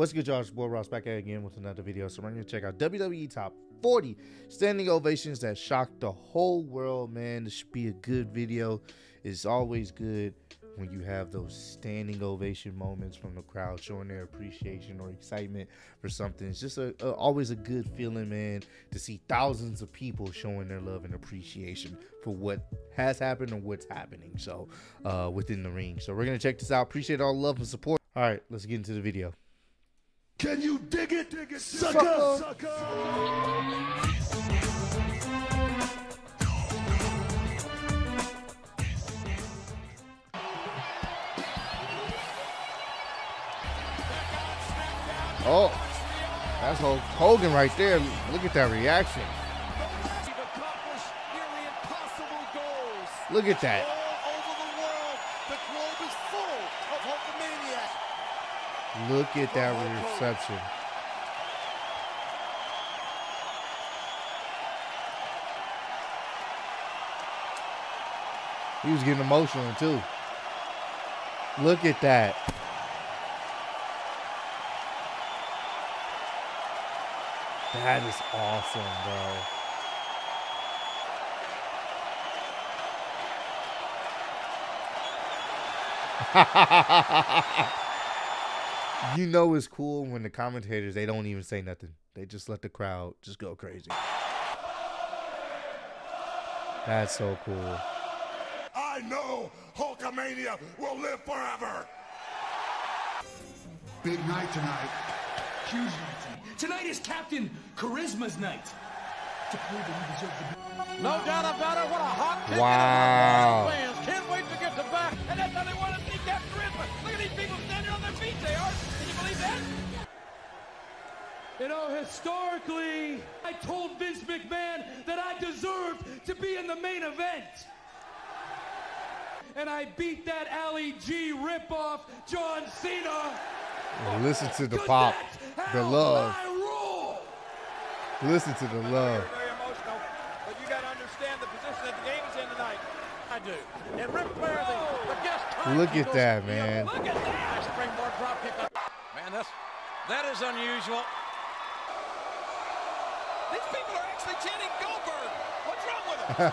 What's good, y'all? Boy Ross back at again with another video. So we're gonna check out WWE Top 40 standing ovations that shocked the whole world, man. This should be a good video. It's always good when you have those standing ovation moments from the crowd showing their appreciation or excitement for something. It's just a, a, always a good feeling, man, to see thousands of people showing their love and appreciation for what has happened or what's happening. So uh, within the ring. So we're gonna check this out. Appreciate all the love and support. All right, let's get into the video. Can you dig it, dig it sucker? sucker? Oh, that's Hulk Hogan right there. Look at that reaction. Look at that. Look at that reception. He was getting emotional too. Look at that. That is awesome, bro. you know it's cool when the commentators they don't even say nothing. They just let the crowd just go crazy. That's so cool. I know Hulkamania will live forever. Big night tonight. Huge night tonight. Tonight is Captain Charisma's night. To prove that he deserves to. No doubt about it. What a hot ticket Wow. fans. Can't wait to get to back. And that's how they want to see Charisma. Look at these people standing on their feet. They are. Can you believe that? You know, historically, I told Vince McMahon that I deserved to be in the main event. And I beat that Ali G ripoff, John Cena. Listen to the 'Cause pop, the love. Listen to the love. Very emotional. But you got to understand the position that the game is in tonight. I do. And Ric Flair, the, the guest. Look at that, man. Look at that. Springboard drop kick. Man, that's, that is unusual. These people are actually chanting Goldberg. What's wrong with them?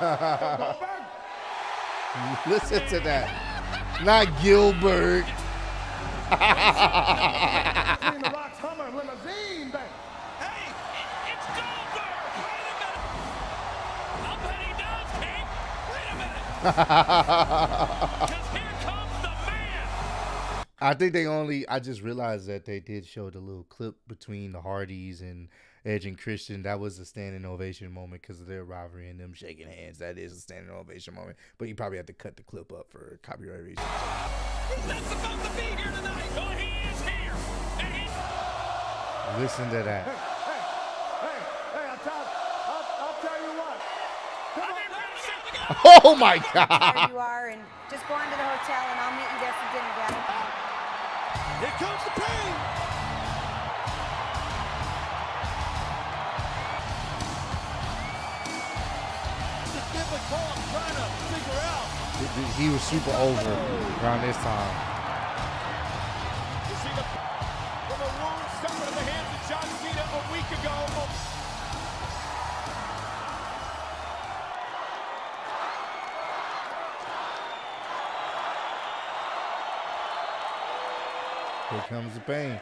Listen to that. Not Gilbert. Between the Rock's Hummer limousine, baby. Hey, it's Goldberg. Wait a minute. I think they only. I just realized that they did show the little clip between the Hardys and Edge and Christian. That was a standing ovation moment because of their rivalry and them shaking hands. That is a standing ovation moment. But you probably have to cut the clip up for copyright reasons. He's not supposed to be here tonight. Oh, he is here. And he... Listen to that. Hey, hey, hey, I'll tell, I'll, I'll tell you what. Come on. Oh my where God. you are and just go on to the hotel and I'll meet you there for dinner, Daddy. Here comes the pain. He was super over around this time. Here comes the pain.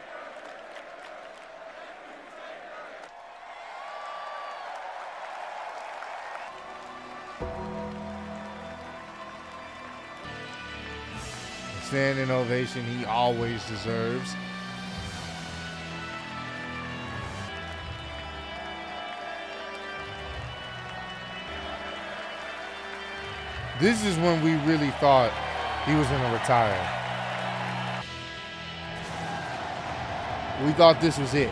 Standing ovation he always deserves. This is when we really thought he was going to retire. We thought this was it.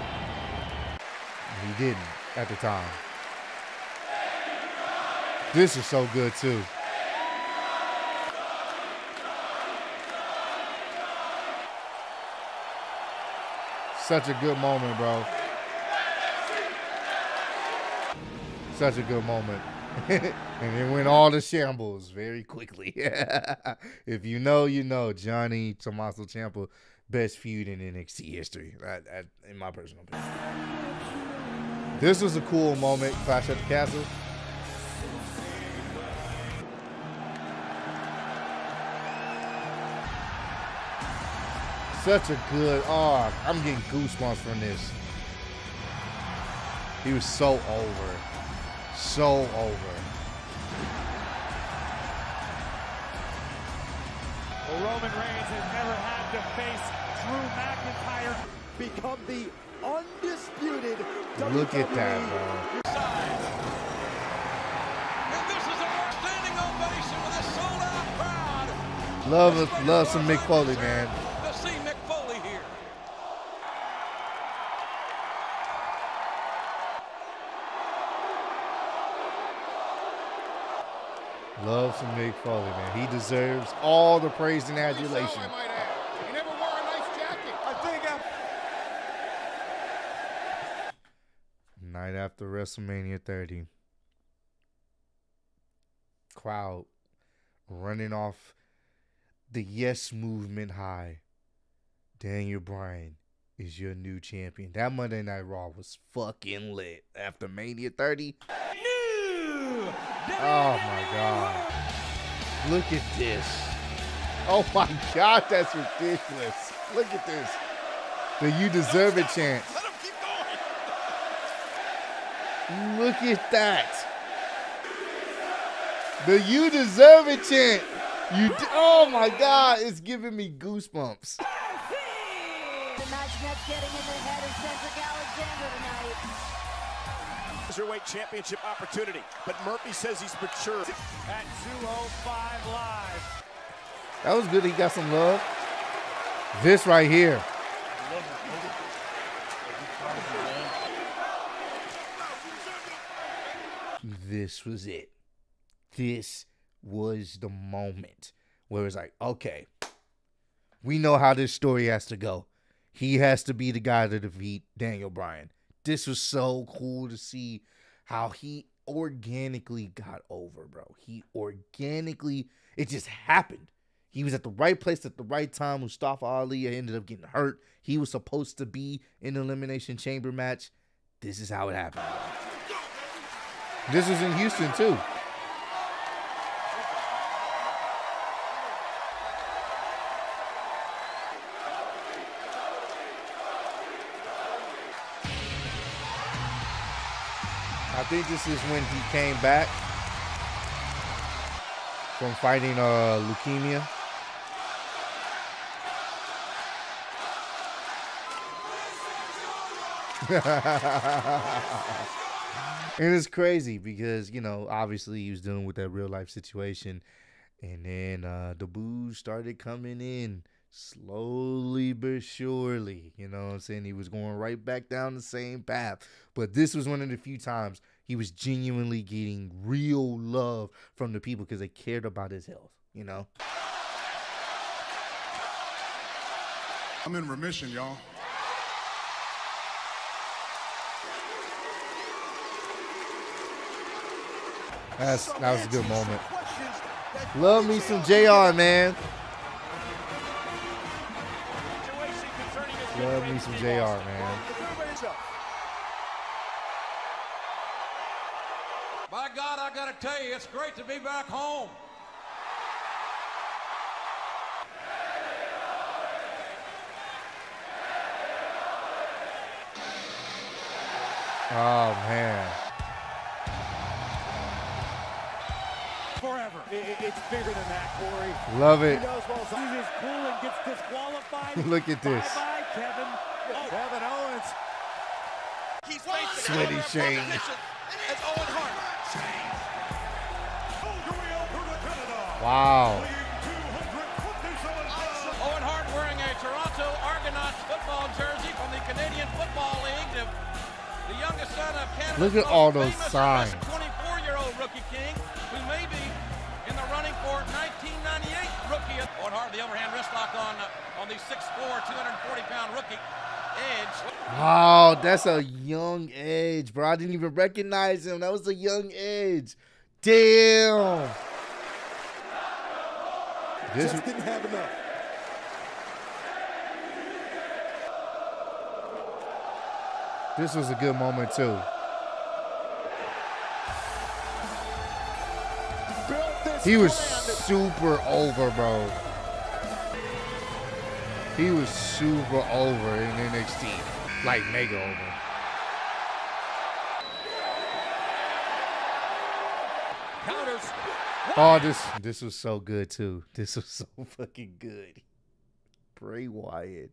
He didn't at the time. This is so good too. Such a good moment, bro. Such a good moment. and it went all to shambles very quickly. if you know, you know. Johnny Tommaso Ciampa best feud in NXT history, in my personal opinion. This was a cool moment, Clash at the Castle. Such a good, oh, I'm getting goosebumps from this. He was so over. So over. Well, Roman Reigns has never had to face Drew McIntyre. Become the undisputed Look at that, bro. And this is a standing ovation with a sold-out crowd. Love, love some Mick Foley, man. Love some Mick Foley, man. He deserves all the praise and adulation. He never wore a nice jacket. I think Night after WrestleMania 30. Crowd running off the Yes Movement high. Daniel Bryan is your new champion. That Monday Night Raw was fucking lit. After Mania 30. Oh my god. Look at this. Oh my god, that's ridiculous. Look at this. The You Deserve It chance. Let him keep going. Look at that. The You Deserve It chant. You d- oh my god, it's giving me goosebumps. The match that's getting in the head of Cedric Alexander tonight. Cruiserweight Championship opportunity, but Murphy says he's mature. At 205 Live. That was good. He got some love. This right here. This was it. This was the moment where it's like, okay, we know how this story has to go. He has to be the guy to defeat Daniel Bryan. This was so cool to see how he organically got over, bro. He organically, it just happened. He was at the right place at the right time. Mustafa Ali ended up getting hurt. He was supposed to be in the Elimination Chamber match. This is how it happened. This was in Houston, too. I think this is when he came back from fighting uh, leukemia. and it's crazy because you know obviously he was dealing with that real life situation and then uh the booze started coming in slowly but surely you know what i'm saying he was going right back down the same path but this was one of the few times he was genuinely getting real love from the people because they cared about his health you know I'm in remission, y'all. That's that was a good moment. Love me some JR, man. Love me some JR, man. By God, I gotta tell you, it's great to be back home. Oh man. Forever. I- I- it's bigger than that, Corey. Love He it. knows well cool and gets disqualified. Look at this. Bye-bye, Kevin. Oh, Kevin Owens. He's facing Sweaty Shane. As Owen Hart. Wow. Owen Hart wearing a Toronto Argonauts football jersey from the Canadian Football League. The, the youngest son of Canada's Look at all those signs. 24-year-old rookie king, who may be in the running for 1998 rookie. Owen Hart, the overhand wrist lock on, uh, on the 6'4", 240-pound rookie. Edge. Oh, that's a young Edge, bro. I didn't even recognize him. That was a young Edge. Damn. This Just didn't have enough. This was a good moment, too. He was super over, bro. He was super over in NXT. Like mega over. counters. Oh, this this was so good too. This was so fucking good. Bray Wyatt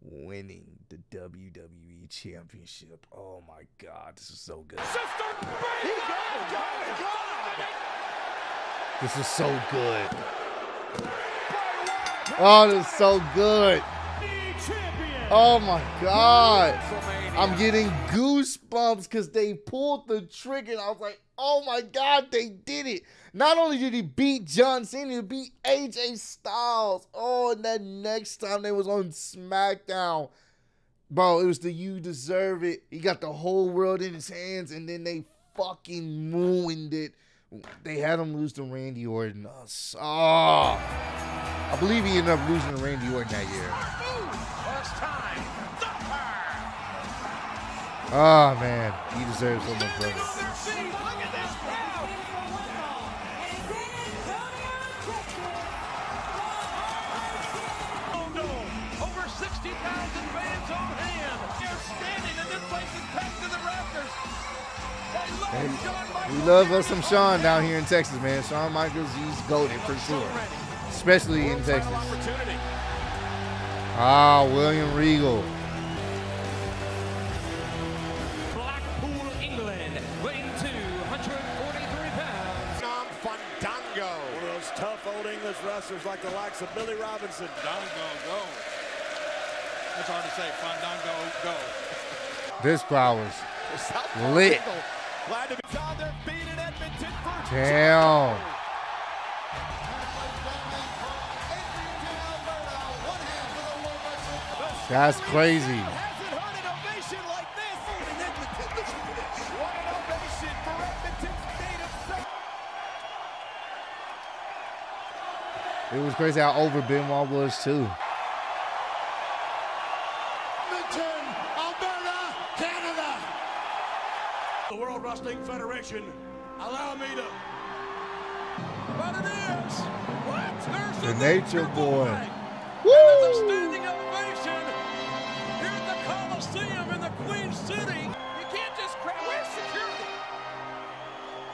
winning the WWE Championship. Oh my God, this is so good. This is so good. Oh, this is so good. Oh my God. I'm getting goosebumps because they pulled the trigger. And I was like, oh my God, they did it. Not only did he beat John Cena, he beat AJ Styles. Oh, and then next time they was on SmackDown. Bro, it was the you deserve it. He got the whole world in his hands, and then they fucking ruined it. They had him lose to Randy Orton. Oh. I believe he ended up losing to Randy Orton that year. Oh man, he deserves so much better. They love Hey, Shawn we love us some Shawn down here in Texas, man. Shawn Michaels, he's goaded for sure, especially in Texas. opportunity. Ah, William Regal. Blackpool, England, weighing 243 pounds. Nam Fandango. One of those tough old English wrestlers like the likes of Billy Robinson. Fandango, go. That's hard to say. Fandango, go. This crowd was Southpaw Lit. Glad to be on their feet in Edmonton for damn. That's crazy. Hasn't heard an ovation like this in Edmonton. Listen to this. What an ovation for Edmonton's native son. It was crazy how over Benoit was too. Edmonton, Alberta, Canada. The World Wrestling Federation, allow me to. But it is. What? There's The the Nature Boy. Woo! A standing ovation here at the Coliseum in the Queen City. You can't just crowd. Where's security?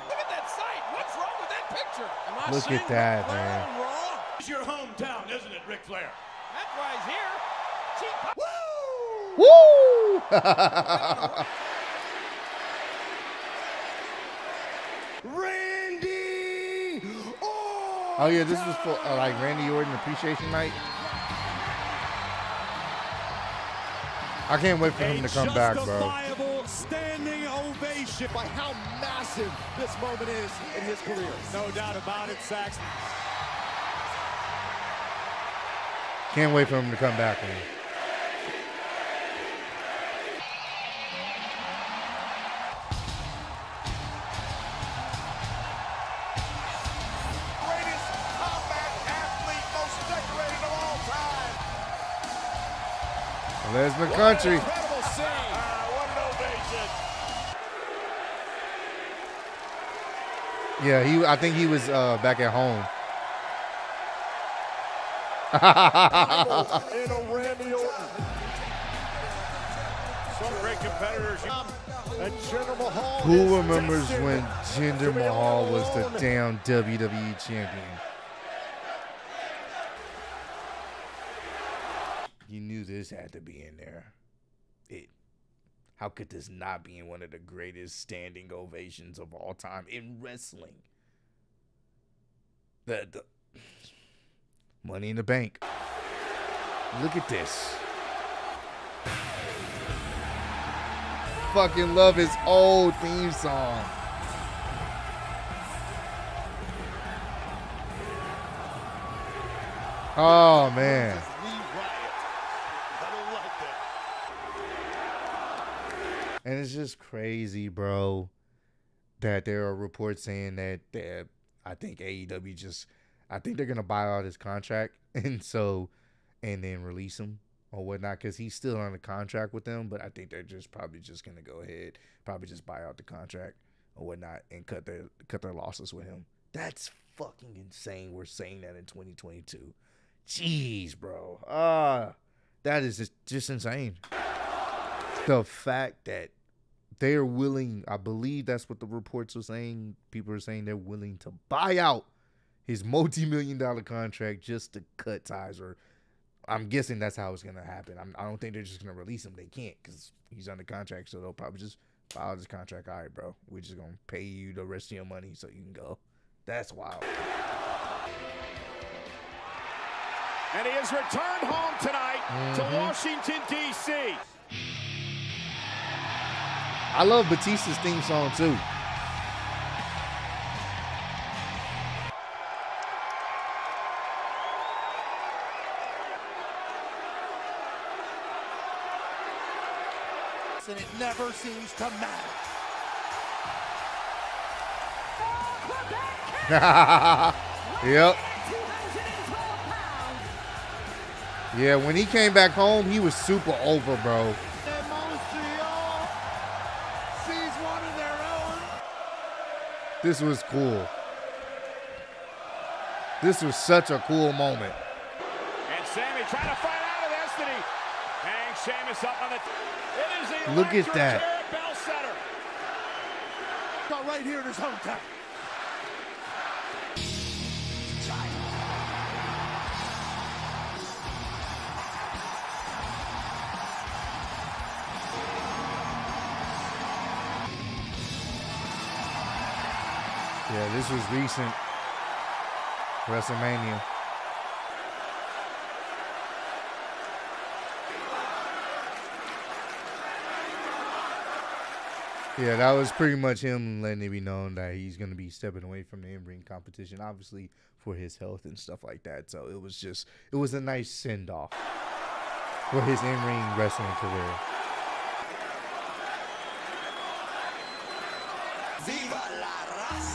Look at that sight. What's wrong with that picture? Am I Look at that, man. Wrong? It's your hometown, isn't it, Ric Flair? That's why he's here. Cheap. Woo! Randy Orton. oh yeah, this was for uh, like Randy Orton Appreciation Night. I can't wait for him to come back, bro. Standing ovation by how massive this moment is in his career. No doubt about it, Saxton. Can't wait for him to come back, man. Lesnar country. Incredible scene. What an ovation. Yeah, he. I think he was uh, back at home. in a Randy Orton. Some great competitors. And Jinder Mahal. Who remembers when Jinder Mahal was the damn WWE champion? You knew this had to be in there. It. How could this not be in one of the greatest standing ovations of all time in wrestling? The, the Money in the Bank. Look at this. Fucking love his old theme song. Oh man. And it's just crazy, bro, that there are reports saying that that I think AEW just I think they're gonna buy out his contract and so and then release him or whatnot because he's still on a contract with them. But I think they're just probably just gonna go ahead, probably just buy out the contract or whatnot and cut their cut their losses with him. That's fucking insane. We're saying that in 2022. Jeez, bro. Ah, that is just, just insane. The fact that they're willing, I believe that's what the reports are saying. People are saying they're willing to buy out his multi-million dollar contract just to cut ties or I'm guessing that's how it's gonna happen. I'm, I do not think they're just gonna release him. They can't because he's under contract, so they'll probably just file this contract. All right, bro, we're just gonna pay you the rest of your money so you can go. That's wild. And he has returned home tonight mm-hmm. to Washington, D.C. I love Batista's theme song too. And it never seems to matter. yep. Yeah, when he came back home, he was super over, bro. This was cool. This was such a cool moment. And Sami trying to fight out of this. Did he hang Sheamus up on the. It is a Look at that. Bell setter. Got right here in his hometown. Yeah, this was recent. WrestleMania. Yeah, that was pretty much him letting it be known that he's going to be stepping away from the in-ring competition, obviously for his health and stuff like that. So it was just, it was a nice send-off for his in-ring wrestling career.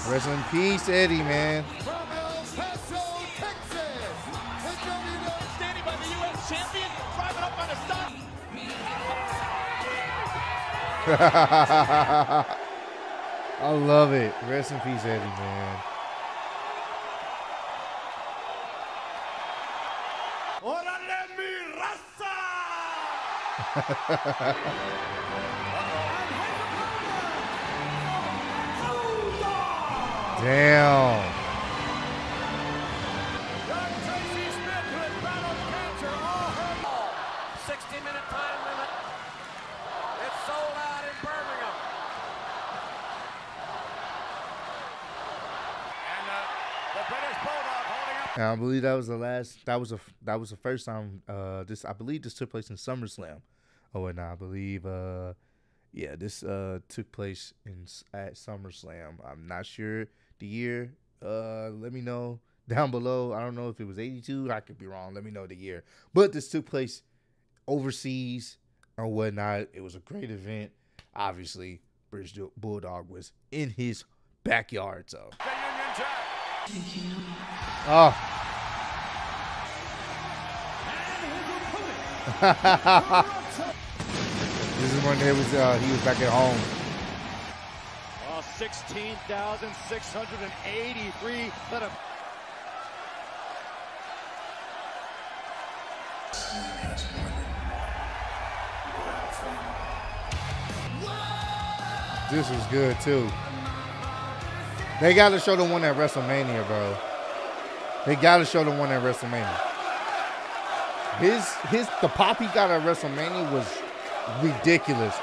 Rest in peace, Eddie, man. From El Paso, Texas, Standing by the U.S. champion, driving up on I love it. Rest in peace, Eddie, man. Damn. Young Tracy Birmingham. And uh, the British Bulldog holding up. And I believe that was the last. That was a. That was the first time. Uh, this I believe this took place in SummerSlam. Oh, and I believe. Uh, yeah, this uh took place in at SummerSlam. I'm not sure the year. Uh, let me know down below. I don't know if it was 82. I could be wrong. Let me know the year. But this took place overseas or whatnot. It was a great event. Obviously, British Bulldog was in his backyard. So. Oh. this is when he was uh, he was back at home. 16,683. Let him. This was good too. They got to show the one at WrestleMania, bro. They got to show the one at WrestleMania. His his the pop he got at WrestleMania was ridiculous.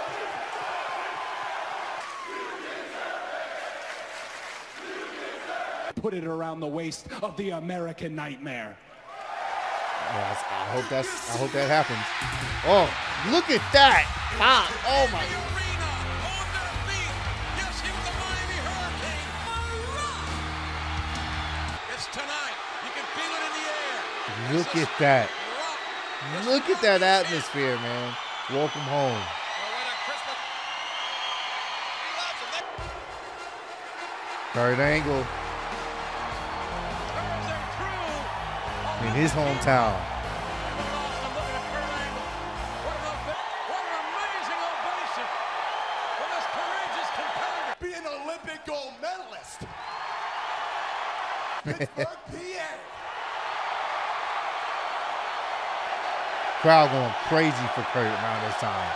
Put it around the waist of the American Nightmare. Yes, I hope that's I hope that happens. Oh, look at that! Pop! Oh my! Look at that. Look at that atmosphere, man. Welcome home. Kurt Angle. in his hometown. Pittsburgh, PA. Crowd going crazy for Kurt around this time.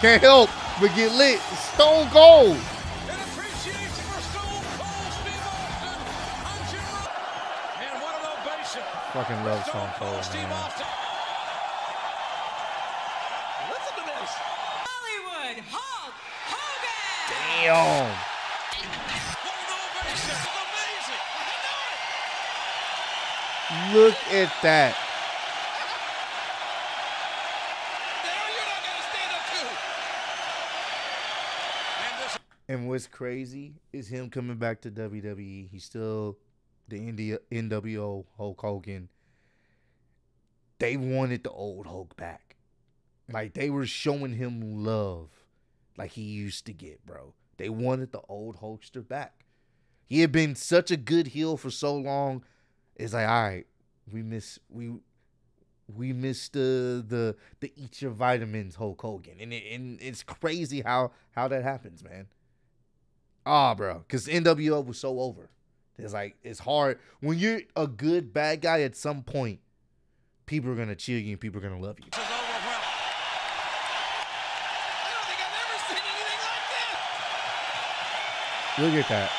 Can't help but get lit. Stone Cold. Fucking love Stone Stone Cold Cold, Steve man. Listen to this. Hollywood Hulk Hogan. Damn. What an ovation. This is amazing. I Look at that. know it. Now you're not going to stand up to. And And what's crazy is him coming back to WWE. He's still the India NWO Hulk Hogan. They wanted the old Hulk back. Like they were showing him love like he used to get, bro. They wanted the old Hulkster back. He had been such a good heel for so long. It's like, all right, we miss we we missed the the the eat your vitamins Hulk Hogan, and it, and it's crazy how how that happens, man. Ah, bro, because NWO was so over. It's like it's hard when you're a good bad guy. At some point, people are gonna cheer you and people are gonna love you. is overwhelmed. I don't think I've ever seen anything like this. Look at that.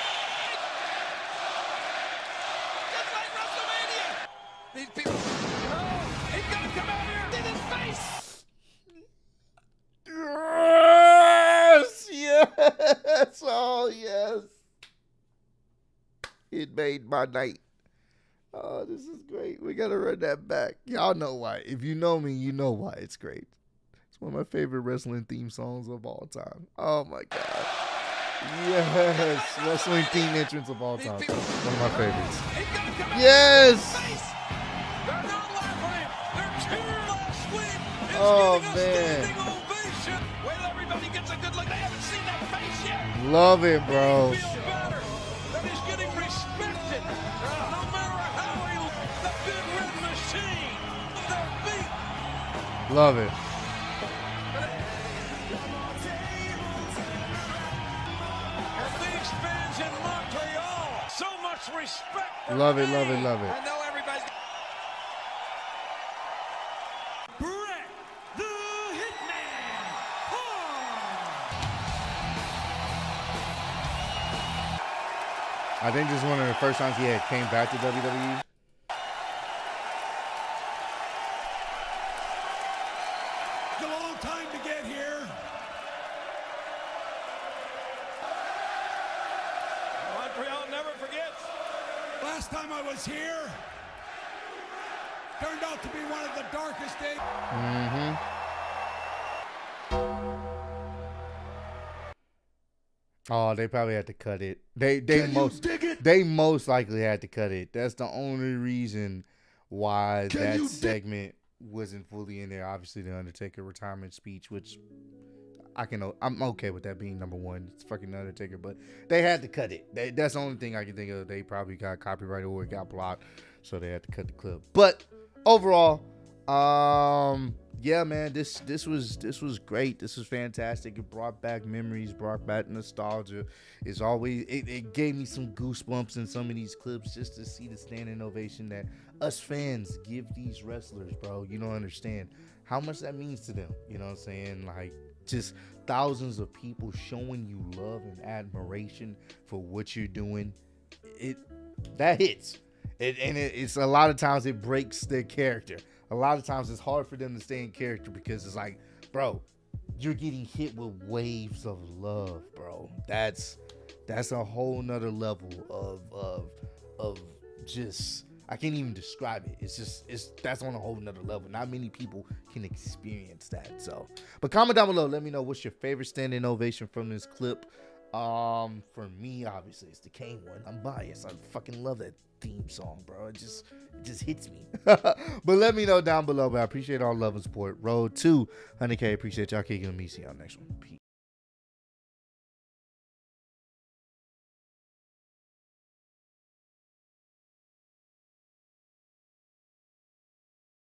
Just like people. Oh, he's gonna come out here in his face. Yes, yes, oh yes. It made my night. Oh, this is great. We gotta run that back. Y'all know why. If you know me, you know why it's great. It's one of my favorite wrestling theme songs of all time. Oh my god. Yes, wrestling theme entrance of all time. One of my favorites. He's gonna come out Yes. Oh, in his face. They're not respect. for Love it, love it, love it. I know everybody's. Bret the Hitman Hart. I think this is one of the first times he had came back to. WWE. They probably had to cut it. They they most they most likely had to cut it. That's the only reason why that segment wasn't fully in there. Obviously, the Undertaker retirement speech, which I can I'm okay with that being number one. It's fucking Undertaker, but they had to cut it. They, that's the only thing I can think of. They probably got copyrighted or it got blocked, so they had to cut the clip. But overall, um, yeah, man, this this was this was great. This was fantastic. It brought back memories, brought back nostalgia. It's always it, it gave me some goosebumps in some of these clips just to see the standing ovation that us fans give these wrestlers, bro. You don't understand how much that means to them. You know what I'm saying? Like just thousands of people showing you love and admiration for what you're doing. It that hits. It, and it, it's a lot of times it breaks their character. A lot of times it's hard for them to stay in character because it's like, bro, you're getting hit with waves of love, bro. That's that's a whole nother level of of of just I can't even describe it. It's just it's that's on a whole nother level. Not many people can experience that. So, but comment down below. Let me know what's your favorite standing ovation from this clip. Um, for me, obviously, it's the Kane one. I'm biased. I fucking love that theme song, bro. It just it just hits me. but let me know down below. But I appreciate all love and support. Road to 100K. Appreciate y'all kicking me. See y'all next one. Peace.